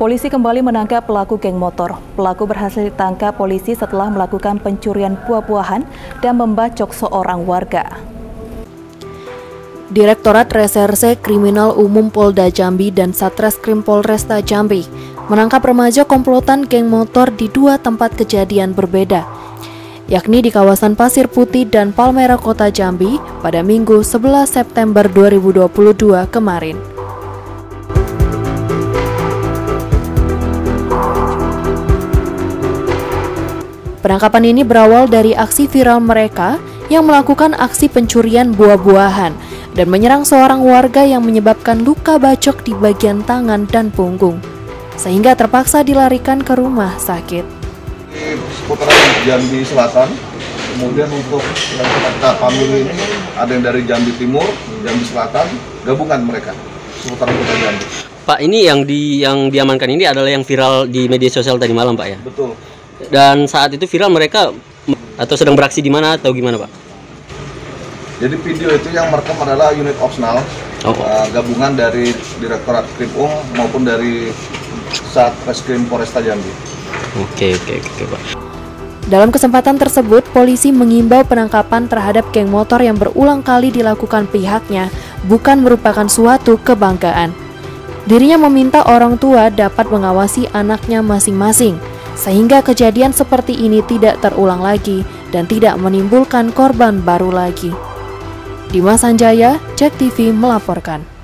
Polisi kembali menangkap pelaku geng motor. Pelaku berhasil ditangkap polisi setelah melakukan pencurian buah-buahan dan membacok seorang warga. Direktorat Reserse Kriminal Umum Polda Jambi dan Satreskrim Polresta Jambi menangkap remaja komplotan geng motor di dua tempat kejadian berbeda, yakni di kawasan Pasir Putih dan Palmera Kota Jambi pada Minggu 11 September 2022 kemarin. Penangkapan ini berawal dari aksi viral mereka yang melakukan aksi pencurian buah-buahan dan menyerang seorang warga yang menyebabkan luka bacok di bagian tangan dan punggung, sehingga terpaksa dilarikan ke rumah sakit. Seputaran Jambi Selatan, kemudian untuk yang kita pamili ini ada yang dari Jambi Timur, Jambi Selatan, gabungan mereka seputaran kota Jambi. Pak, ini yang di yang diamankan ini adalah yang viral di media sosial tadi malam, Pak ya? Betul. Dan saat itu viral mereka atau sedang beraksi di mana atau gimana, Pak? Jadi video itu yang merekam adalah unit opsional Oh. uh, gabungan dari Direktorat Krimum maupun dari Satreskrim Polresta Jambi. Oke, oke, oke, Pak. Dalam kesempatan tersebut, polisi mengimbau penangkapan terhadap geng motor yang berulang kali dilakukan pihaknya bukan merupakan suatu kebanggaan. Dirinya meminta orang tua dapat mengawasi anaknya masing-masing, sehingga kejadian seperti ini tidak terulang lagi dan tidak menimbulkan korban baru lagi. Dimas Sanjaya, Jack TV melaporkan.